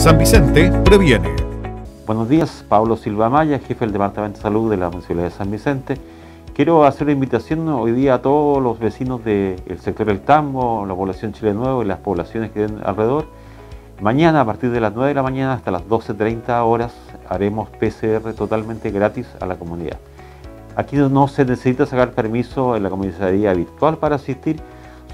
San Vicente previene. Buenos días, Pablo Silva Maya, jefe del Departamento de Salud de la Municipalidad de San Vicente. Quiero hacer una invitación hoy día a todos los vecinos del sector del Tambo, la población Chile Nuevo y las poblaciones que den alrededor. Mañana, a partir de las 9 de la mañana hasta las 12.30 horas, haremos PCR totalmente gratis a la comunidad. Aquí no se necesita sacar permiso en la comisaría virtual para asistir,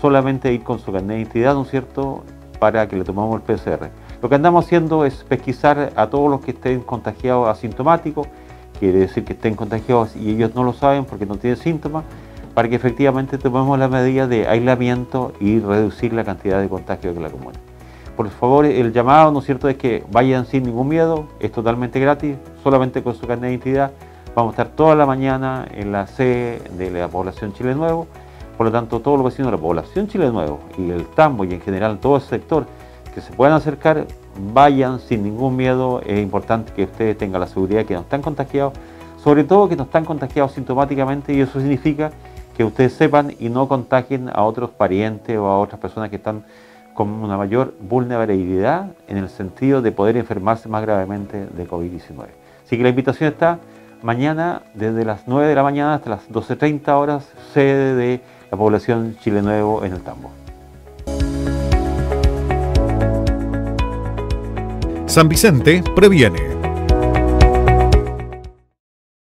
solamente ir con su carnet de identidad, ¿no es cierto?, para que le tomemos el PCR. Lo que andamos haciendo es pesquisar a todos los que estén contagiados asintomáticos, quiere decir que estén contagiados y ellos no lo saben porque no tienen síntomas, para que efectivamente tomemos la medida de aislamiento y reducir la cantidad de contagios de la comuna. Por favor, el llamado, ¿no es cierto?, es que vayan sin ningún miedo, es totalmente gratis, solamente con su carnet de identidad. Vamos a estar toda la mañana en la sede de la población Chile Nuevo, por lo tanto, todos los vecinos de la población Chile Nuevo y el Tambo y en general todo el sector que se puedan acercar, vayan sin ningún miedo. Es importante que ustedes tengan la seguridad que no están contagiados, sobre todo que no están contagiados sintomáticamente y eso significa que ustedes sepan y no contagien a otros parientes o a otras personas que están con una mayor vulnerabilidad en el sentido de poder enfermarse más gravemente de COVID-19. Así que la invitación está mañana desde las 9 de la mañana hasta las 12.30 horas, sede de la población Chile Nuevo en el Tambo. San Vicente previene.